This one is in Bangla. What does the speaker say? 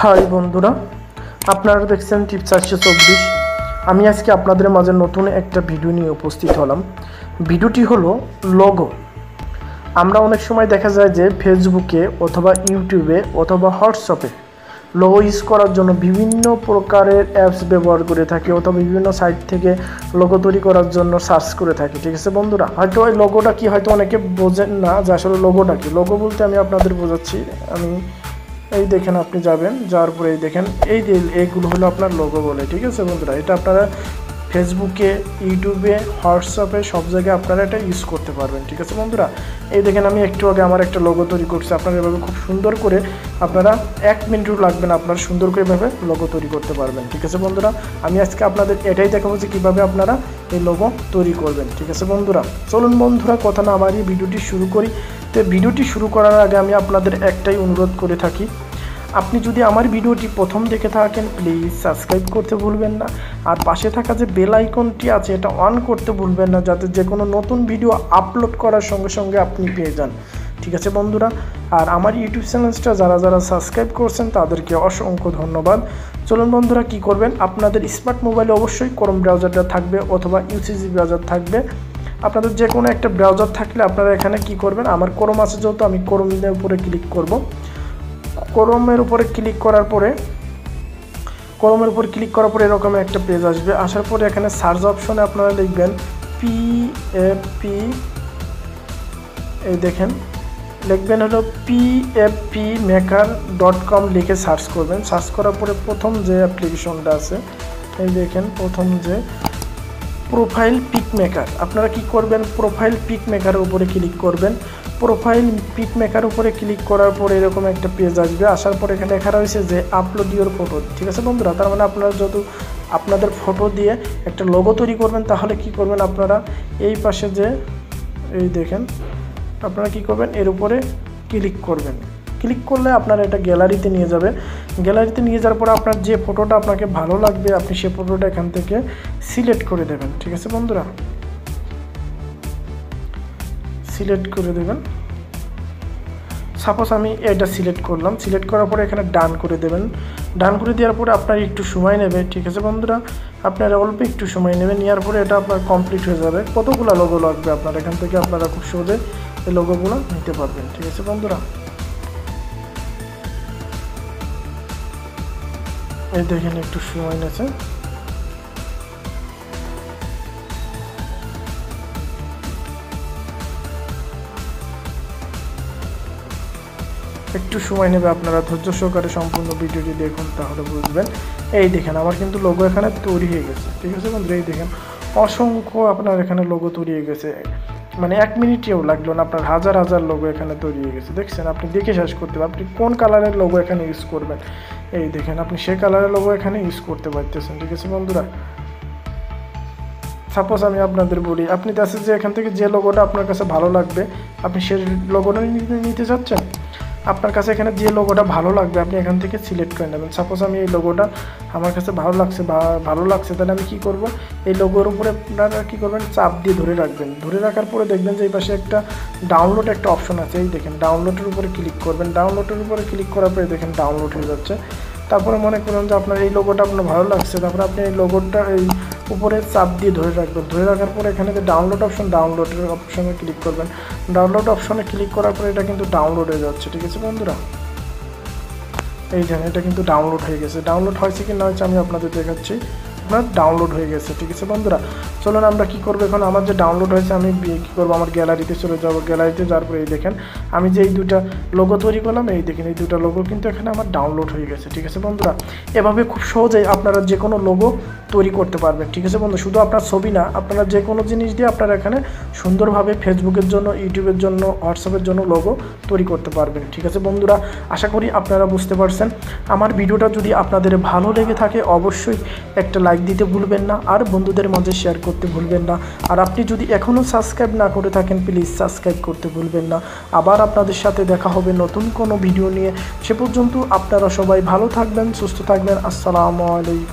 হাই বন্ধুরা, আপনারা দেখছেন টিপ চারশো চব্বিশ। আমি আজকে আপনাদের মাঝে নতুন একটা ভিডিও নিয়ে উপস্থিত হলাম। ভিডিওটি হলো লোগো আমরা অনেক সময় দেখা যায় যে ফেসবুকে অথবা ইউটিউবে অথবা হোয়াটসঅ্যাপে লোগো ইউজ করার জন্য বিভিন্ন প্রকারের অ্যাপস ব্যবহার করে থাকি অথবা বিভিন্ন সাইট থেকে লোগো তৈরি করার জন্য সার্চ করে থাকি, ঠিক আছে বন্ধুরা? হয়তো ওই লোগোটা কি হয়তো অনেকে বোঝেন না যে আসলে লোগোটা কি? লোগো বলতে আমি আপনাদের বোঝাচ্ছি, আমি এই দেখেন আপনি যাবেন, যাওয়ার পরে এই দেখেন, এই যে এইগুলো হলো আপনার লোগো বলে, ঠিক আছে বন্ধুরা? এটা আপনারা ফেসবুকে, ইউটিউবে, হোয়াটসঅ্যাপে সব জায়গায় আপনারা এটা ইউজ করতে পারবেন, ঠিক আছে বন্ধুরা? এই দেখেন আমি একটু আগে আমার একটা লোগো তৈরি করছি, আপনারা এভাবে খুব সুন্দর করে আপনারা এক মিনিটও লাগবে না, আপনারা সুন্দর করে এভাবে লোগো তৈরি করতে পারবেন, ঠিক আছে বন্ধুরা? আমি আজকে আপনাদের এটাই দেখাবো যে কীভাবে আপনারা এই লোগো তৈরি করবেন, ঠিক আছে বন্ধুরা? চলুন বন্ধুরা, কথা না আমার এই ভিডিওটি শুরু করি। তো ভিডিওটি শুরু করার আগে আমি আপনাদের একটাই অনুরোধ করে থাকি আপনি যদি আমার ভিডিওটি প্রথম দেখে থাকেন প্লিজ সাবস্ক্রাইব করতে ভুলবেন না। আর পাশে থাকা যে বেল আইকনটি আছে, এটা অন করতে ভুলবেন না, যাতে যে কোনো নতুন ভিডিও আপলোড করার সঙ্গে সঙ্গে আপনি পেয়ে যান। ঠিক আছে বন্ধুরা? আর আমার ইউটিউব চ্যানেলটা যারা যারা সাবস্ক্রাইব করছেন, তাদেরকে অসংখ্য ধন্যবাদ। চলুন বন্ধুরা, কি করবেন? আপনাদের স্মার্ট মোবাইলে অবশ্যই ক্রোম ব্রাউজারটা থাকবে অথবা ইউসিজি ব্রাউজার থাকবে। আপনাদের যে কোনো একটা ব্রাউজার থাকলে আপনারা এখানে কি করবেন? আমার ক্রোম আছে যেহেতু, আমি ক্রোমের উপরে ক্লিক করব। ক্রোমের উপরে ক্লিক করার পরে ক্রোমের উপর ক্লিক করার পরে এরকম একটা পেজ আসবে। আসার পরে এখানে সার্চ অপশনে আপনারা লিখবেন পি এফ পি এই দেখেন। লিখবেন হলো পি মেকার ডট কম লিখে সার্চ করবেন। সার্চ করার পরে প্রথম যে অ্যাপ্লিকেশনটা আছে, এই দেখেন প্রথম যে প্রোফাইল পিক মেকার আপনারা কি করবেন? প্রোফাইল পিক মেকারের উপরে ক্লিক করবেন। প্রোফাইল পিক মেকার উপরে ক্লিক করার পরে এরকম একটা পেজ আসবে। আসার পর এখানে লেখা রয়েছে যে আপলোড ইউর ফটো ঠিক আছে বন্ধুরা? তার মানে আপনারা যত, আপনাদের ফটো দিয়ে একটা লোগো তৈরি করবেন, তাহলে কি করবেন আপনারা? এই পাশে যে, এই দেখেন, আপনারা কি করবেন? এর উপরে ক্লিক করবেন। ক্লিক করলে আপনারা এটা গ্যালারিতে নিয়ে যাবে। গ্যালারিতে নিয়ে যাওয়ার পর আপনার যে ফটোটা আপনাকে ভালো লাগবে, আপনি সে ফটোটা এখান থেকে সিলেক্ট করে দেবেন। ঠিক আছে বন্ধুরা? সিলেক্ট করে দেবেন। সাপোজ আমি এটা সিলেক্ট করলাম। সিলেক্ট করার পরে এখানে ডান করে দেবেন। ডান করে দেওয়ার পরে আপনার একটু সময় নেবে। ঠিক আছে বন্ধুরা? আপনারা অল্প একটু সময় নেবে। নেওয়ার পরে এটা আপনার কমপ্লিট হয়ে যাবে। কতগুলো লোগো লাগবে আপনার? এখান থেকে আপনারা খুব সহজে এই লোগোগুলো নিতে পারবেন। ঠিক আছে বন্ধুরা? এই দেখেন একটু সময় নেছে একটু সময় নেবে আপনারা ধৈর্য সহকারে সম্পূর্ণ ভিডিওটি দেখুন, তাহলে বুঝবেন। এই দেখেন, আমার কিন্তু লোগো এখানে তৈরি হয়ে গেছে, ঠিক আছে বন্ধুরা? এই দেখেন, অসংখ্য আপনার এখানে লোগো তৈরি হয়ে গেছে। মানে এক মিনিটেও লাগল না, আপনার হাজার হাজার লোগো এখানে তৈরি হয়ে গেছে, দেখছেন? আপনি দেখে শেষ করতে পারেন আপনি কোন কালারের লোগো এখানে ইউজ করবেন? এই দেখেন, আপনি সে কালারের লোগো এখানে ইউজ করতে পারতেছেন, ঠিক আছে বন্ধুরা? সাপোজ আমি আপনাদের বলি, আপনি দেখছেন যে এখান থেকে যে লোগোটা আপনার কাছে ভালো লাগবে, আপনি সে লোগোটা নিতে চাচ্ছেন? আপনার কাছে এখানে যে লোগোটা ভালো লাগবে, আপনি এখান থেকে সিলেক্ট করে নেবেন। সাপোজ আমি এই লোগোটা আমার কাছে ভালো লাগছে বা ভালো লাগছে, তাহলে আমি কি করব? এই লোগোর উপরে আপনারা কী করবেন? চাপ দিয়ে ধরে রাখবেন। ধরে রাখার পরে দেখবেন যে এই পাশে একটা ডাউনলোড একটা অপশন আছে। এই দেখেন ডাউনলোডের উপরে ক্লিক করবেন। ডাউনলোডের উপরে ক্লিক করার পরে দেখেন ডাউনলোড হয়ে যাচ্ছে। তারপরে মনে করুন যে আপনার এই লোগোটা আপনার ভালো লাগছে। তারপরে আপনি এই লোগোটা এই উপরে চাপ দিয়ে ধরে রাখবেন। ধরে রাখার পরে এখানে যে ডাউনলোড অপশন ডাউনলোডের অপশনে ক্লিক করবেন। ডাউনলোড অপশনে ক্লিক করার পরে এটা কিন্তু ডাউনলোড হয়ে যাচ্ছে, ঠিক আছে বন্ধুরা? এই দেখেন এটা কিন্তু ডাউনলোড হয়ে গেছে। ডাউনলোড হয়েছে কি না হয়েছে আমি আপনাদের দেখাচ্ছি। আপনার ডাউনলোড হয়ে গেছে, ঠিক আছে বন্ধুরা? চলুন আমরা কি করব এখন? আমার যে ডাউনলোড হয়েছে, আমি কী করব? আমার গ্যালারিতে চলে যাব। গ্যালারিতে যাওয়ার পরে এই দেখেন, আমি যে এই দুটা লোগো তৈরি করলাম, এই দেখেন, এই দুটা লোগো কিন্তু এখানে আমার ডাউনলোড হয়ে গেছে, ঠিক আছে বন্ধুরা? এভাবে খুব সহজেই আপনারা যে কোনো লোগো তৈরি করতে পারবেন, ঠিক আছে বন্ধু? শুধু আপনার ছবি না, আপনারা যে কোনো জিনিস দিয়ে আপনারা এখানে সুন্দরভাবে ফেসবুকের জন্য, ইউটিউবের জন্য, হোয়াটসঅ্যাপের জন্য লোগো তৈরি করতে পারবেন, ঠিক আছে বন্ধুরা? আশা করি আপনারা বুঝতে পারছেন। আমার ভিডিওটা যদি আপনাদের ভালো লেগে থাকে, অবশ্যই একটা লাইক দিতে ভুলবেন না আর বন্ধুদের মাঝে শেয়ার করতে ভুলবেন না। আর আপনি যদি এখনও সাবস্ক্রাইব না করে থাকেন প্লিজ সাবস্ক্রাইব করতে ভুলবেন না। আবার আপনাদের সাথে দেখা হবে নতুন কোনো ভিডিও নিয়ে। সে পর্যন্ত আপনারা সবাই ভালো থাকবেন, সুস্থ থাকবেন। আসসালামু আলাইকুম।